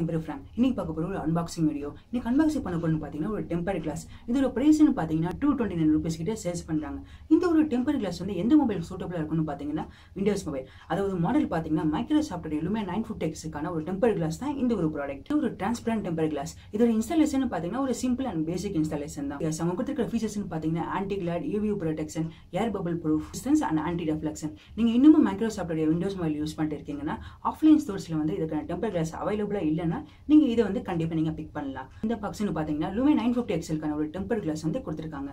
என் பேர் இன்னைக்கு பார்க்க போகிற ஒரு அன்பாக்சிங் வீடியோ இன்னைக்கு அன்பாக்சிங் பண்ண போகணும்னு பார்த்தீங்கன்னா ஒரு டெம்பர் கிளாஸ் இதோட ப்ரைஸ்னு பார்த்தீங்கன்னா டூ டுவெண்ட்டி நைன் ருபீஸ் கிட்ட சேல்ஸ் பண்ணுறாங்க இந்த ஒரு டெம்பர் கிளாஸ் வந்து எந்த மொபைல் சூட்டபிளாக இருக்கும்னு பார்த்தீங்கன்னா விண்டோஸ் மொபைல் அதாவது மாடல் பார்த்தீங்கன்னா மைக்ரோசாஃப்ட் எலுமே நைன் ஃபிஃப்டி எக்ஸுக்கான ஒரு டெம்பர் கிளாஸ் தான் இந்த ஒரு ப்ராடக்ட் ஒரு டிரான்ஸ்பரண்ட் டெம்பர் கிளாஸ் இதோட இன்ஸ்டாலேஷன் பார்த்தீங்கன்னா ஒரு சிம்பிள் அண்ட் பேசிக் இன்ஸ்டாலேஷன் தான். அவங்க கொடுத்துருக்க ஃபீச்சர்ஸ்னு பார்த்தீங்கன்னா anti glare UV protection air bubble proof distance and anti reflection நீங்கள் இன்னமும் மைக்ரோசாஃப்டோட விண்டோஸ் மொபைல் யூஸ் பண்ணிட்டு இருக்கீங்கன்னா ஆஃப்லைன் ஸ்டோர்ஸில் வந்து இதுக்கான டெம்பர் கிளாஸ் அவைலபிளாக இல்லைன்னா நீங்கள் இதை வந்து கண்டிப்பாக நீங்கள் பிக் பண்ணலாம். இந்த பாக்ஸ்னு பார்த்தீங்கன்னா லூமே நைன் ஃபிஃப்டி எக்ஸலுக்கான ஒரு டெம்பர் கிளாஸ் வந்து கொடுத்துருக்காங்க.